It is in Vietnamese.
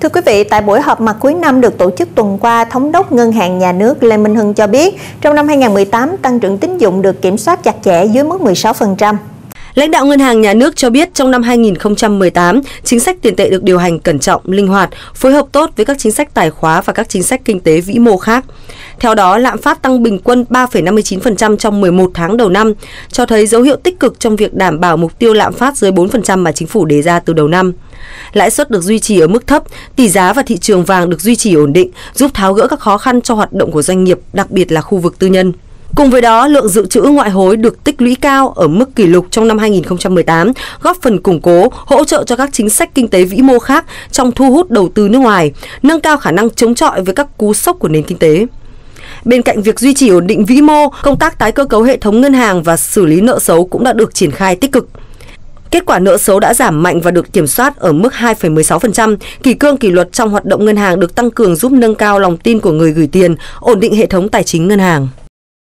Thưa quý vị, tại buổi họp mặt cuối năm được tổ chức tuần qua, Thống đốc Ngân hàng Nhà nước Lê Minh Hưng cho biết, trong năm 2018, tăng trưởng tín dụng được kiểm soát chặt chẽ dưới mức 16%. Lãnh đạo Ngân hàng Nhà nước cho biết trong năm 2018, chính sách tiền tệ được điều hành cẩn trọng, linh hoạt, phối hợp tốt với các chính sách tài khóa và các chính sách kinh tế vĩ mô khác. Theo đó, lạm phát tăng bình quân 3,59% trong 11 tháng đầu năm, cho thấy dấu hiệu tích cực trong việc đảm bảo mục tiêu lạm phát dưới 4% mà chính phủ đề ra từ đầu năm. Lãi suất được duy trì ở mức thấp, tỷ giá và thị trường vàng được duy trì ổn định, giúp tháo gỡ các khó khăn cho hoạt động của doanh nghiệp, đặc biệt là khu vực tư nhân. Cùng với đó, lượng dự trữ ngoại hối được tích lũy cao ở mức kỷ lục trong năm 2018, góp phần củng cố, hỗ trợ cho các chính sách kinh tế vĩ mô khác trong thu hút đầu tư nước ngoài, nâng cao khả năng chống chọi với các cú sốc của nền kinh tế. Bên cạnh việc duy trì ổn định vĩ mô, công tác tái cơ cấu hệ thống ngân hàng và xử lý nợ xấu cũng đã được triển khai tích cực. Kết quả nợ xấu đã giảm mạnh và được kiểm soát ở mức 2,16%. Kỷ cương kỷ luật trong hoạt động ngân hàng được tăng cường giúp nâng cao lòng tin của người gửi tiền, ổn định hệ thống tài chính ngân hàng.